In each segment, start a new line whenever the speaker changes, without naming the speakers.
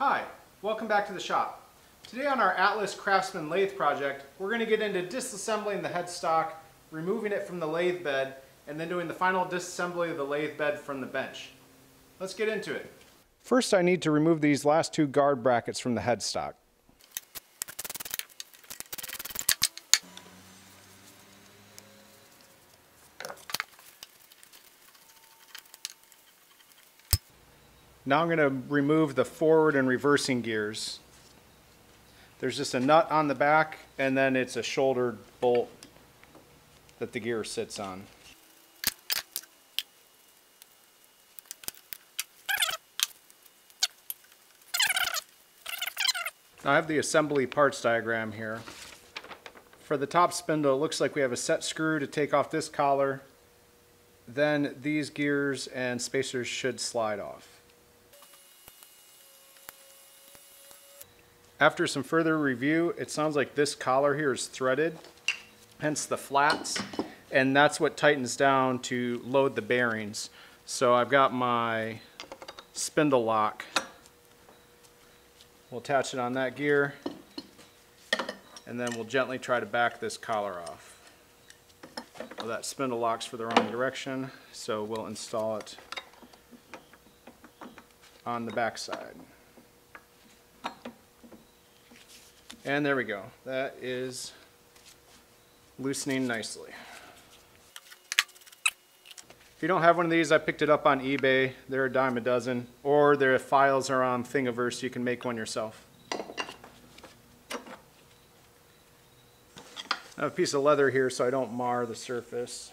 Hi, welcome back to the shop. Today on our Atlas Craftsman lathe project, we're going to get into disassembling the headstock, removing it from the lathe bed, and then doing the final disassembly of the lathe bed from the bench. Let's get into it. First I need to remove these last two guard brackets from the headstock. Now I'm going to remove the forward and reversing gears. There's just a nut on the back and then it's a shouldered bolt that the gear sits on. I have the assembly parts diagram here. For the top spindle, it looks like we have a set screw to take off this collar. Then these gears and spacers should slide off. After some further review, it sounds like this collar here is threaded, hence the flats, and that's what tightens down to load the bearings. So I've got my spindle lock. We'll attach it on that gear, and then we'll gently try to back this collar off. Well, that spindle lock's for the wrong direction, so we'll install it on the back side. And there we go. That is loosening nicely. If you don't have one of these, I picked it up on eBay. They're a dime a dozen. Or their files are on Thingiverse. You can make one yourself. I have a piece of leather here so I don't mar the surface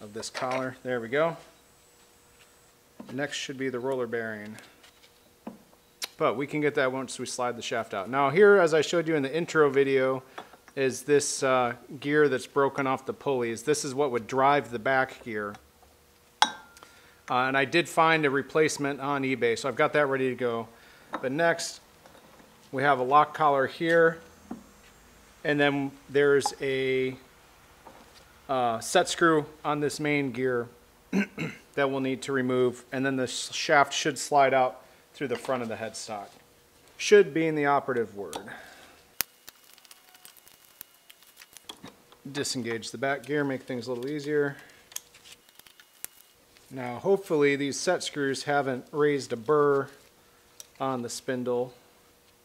of this collar. There we go. Next should be the roller bearing. But we can get that once we slide the shaft out. Now here, as I showed you in the intro video, is this uh, gear that's broken off the pulleys. This is what would drive the back gear. Uh, and I did find a replacement on eBay, so I've got that ready to go. But next, we have a lock collar here, and then there's a uh, set screw on this main gear that we'll need to remove, and then the shaft should slide out through the front of the headstock. Should being the operative word. Disengage the back gear, make things a little easier. Now hopefully these set screws haven't raised a burr on the spindle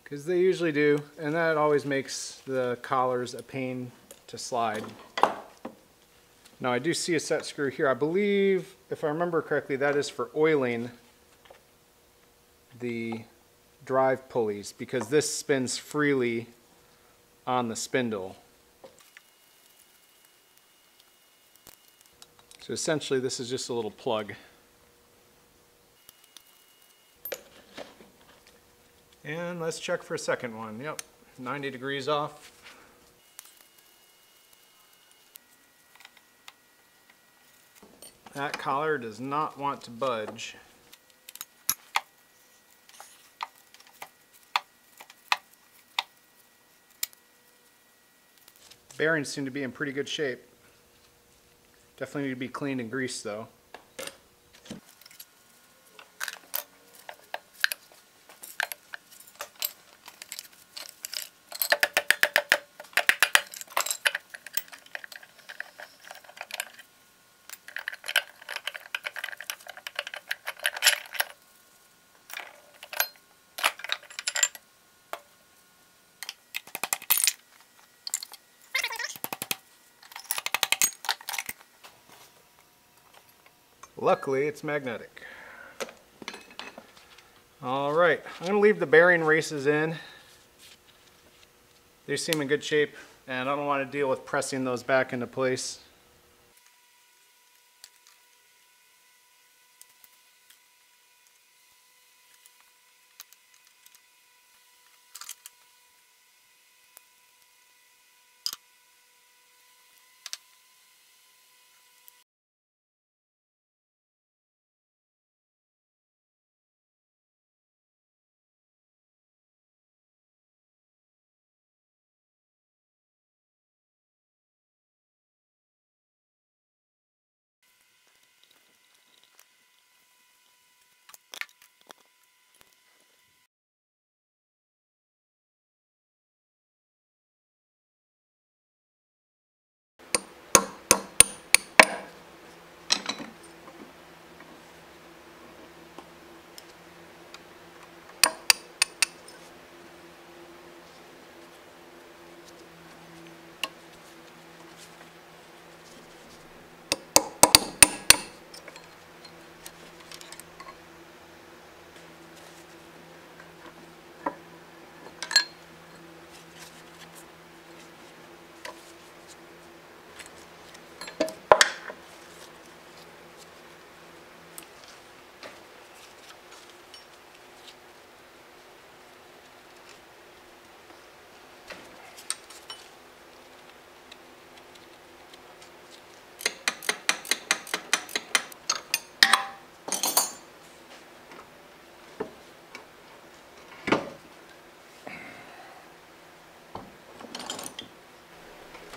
because they usually do and that always makes the collars a pain to slide. Now I do see a set screw here. I believe, if I remember correctly, that is for oiling the drive pulleys because this spins freely on the spindle. So essentially this is just a little plug. And let's check for a second one. Yep, 90 degrees off. That collar does not want to budge. Bearings seem to be in pretty good shape. Definitely need to be cleaned and greased though. Luckily, it's magnetic. All right, I'm gonna leave the bearing races in. They seem in good shape, and I don't wanna deal with pressing those back into place.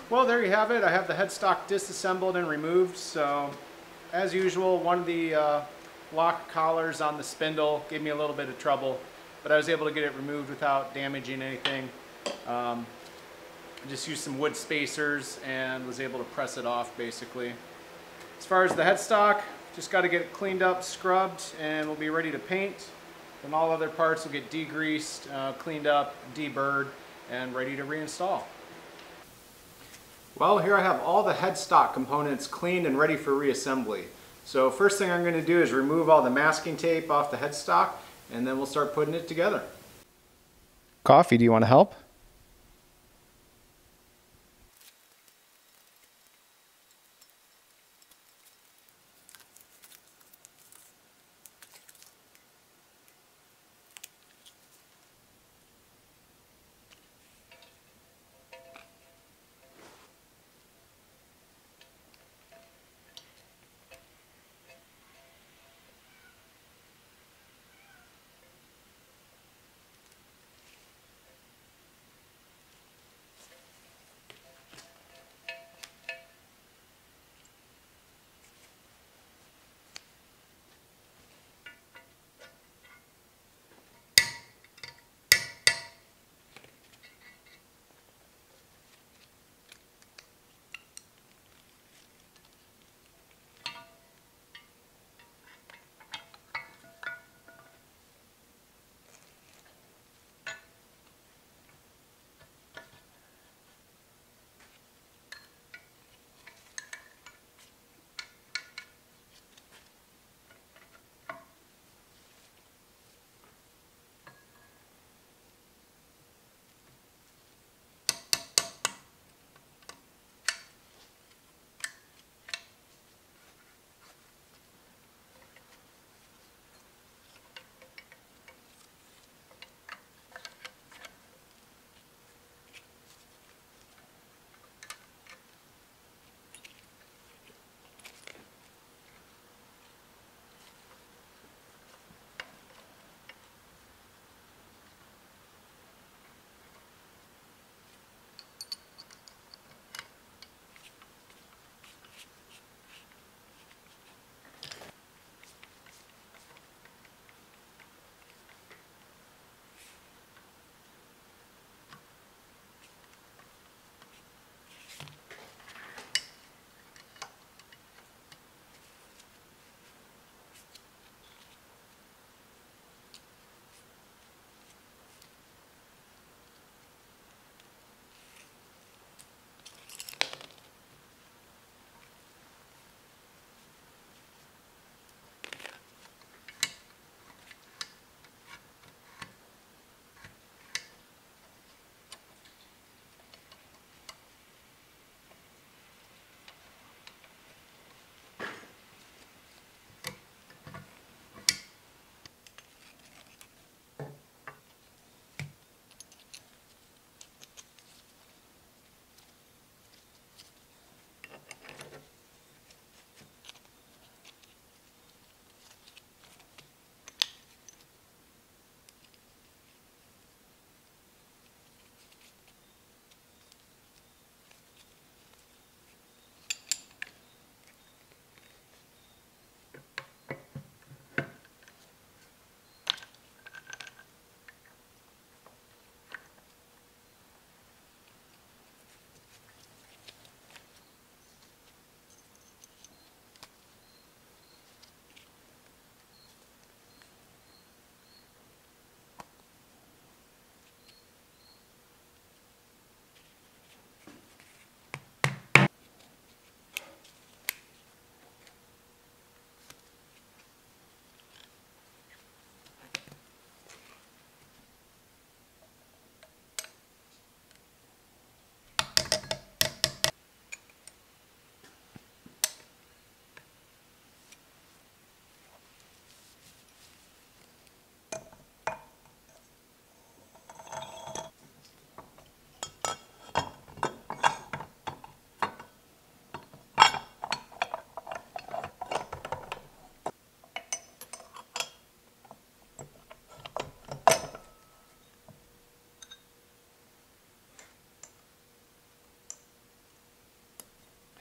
Well, there you have it. I have the headstock disassembled and removed. So, as usual, one of the uh, lock collars on the spindle gave me a little bit of trouble, but I was able to get it removed without damaging anything. Um, I just used some wood spacers and was able to press it off basically. As far as the headstock, just got to get it cleaned up, scrubbed, and we'll be ready to paint. Then all other parts will get degreased, uh, cleaned up, deburred, and ready to reinstall. Well, here I have all the headstock components cleaned and ready for reassembly. So first thing I'm going to do is remove all the masking tape off the headstock, and then we'll start putting it together. Coffee, do you want to help?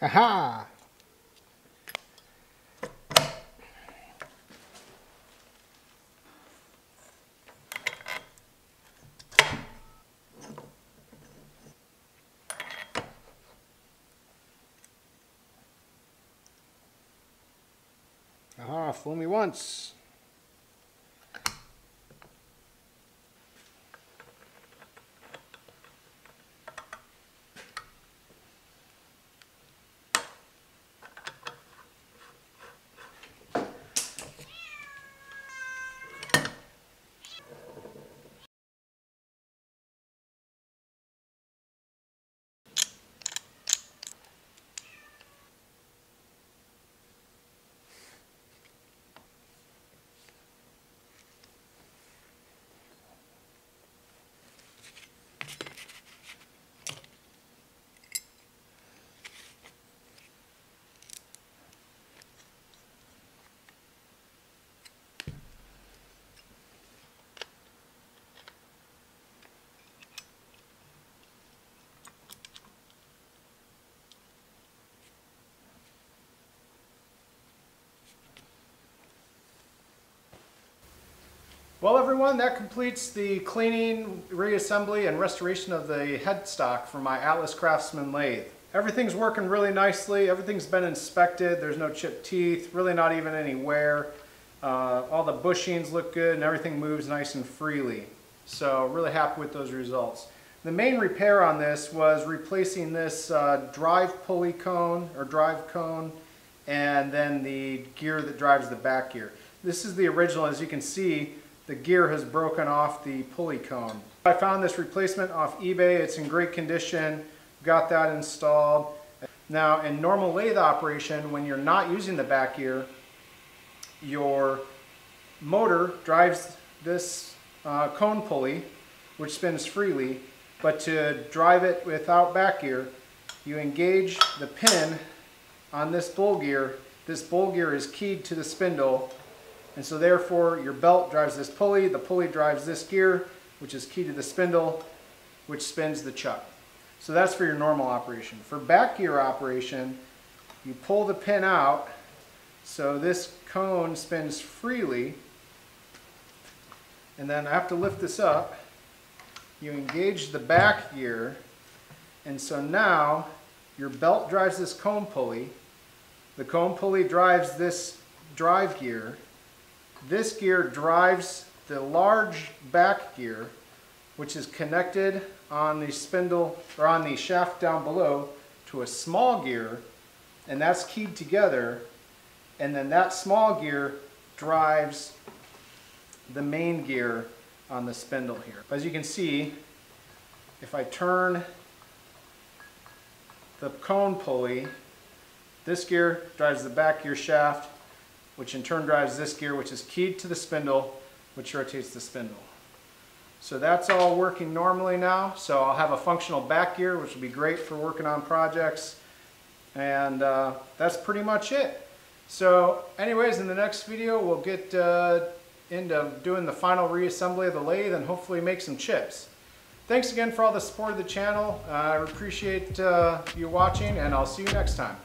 Aha! Aha, fool me once. Well everyone, that completes the cleaning, reassembly, and restoration of the headstock for my Atlas Craftsman lathe. Everything's working really nicely, everything's been inspected, there's no chipped teeth, really not even any wear. Uh, all the bushings look good and everything moves nice and freely. So really happy with those results. The main repair on this was replacing this uh, drive pulley cone or drive cone and then the gear that drives the back gear. This is the original as you can see the gear has broken off the pulley cone. I found this replacement off eBay. It's in great condition. Got that installed. Now in normal lathe operation, when you're not using the back gear, your motor drives this uh, cone pulley, which spins freely, but to drive it without back gear, you engage the pin on this bull gear. This bull gear is keyed to the spindle and so therefore your belt drives this pulley, the pulley drives this gear, which is key to the spindle, which spins the chuck. So that's for your normal operation. For back gear operation, you pull the pin out, so this cone spins freely, and then I have to lift this up, you engage the back gear, and so now your belt drives this cone pulley, the cone pulley drives this drive gear, this gear drives the large back gear, which is connected on the spindle or on the shaft down below to a small gear, and that's keyed together. And then that small gear drives the main gear on the spindle here. As you can see, if I turn the cone pulley, this gear drives the back gear shaft, which in turn drives this gear, which is keyed to the spindle, which rotates the spindle. So that's all working normally now. So I'll have a functional back gear, which will be great for working on projects. And uh, that's pretty much it. So anyways, in the next video, we'll get uh, into doing the final reassembly of the lathe and hopefully make some chips. Thanks again for all the support of the channel. Uh, I appreciate uh, you watching and I'll see you next time.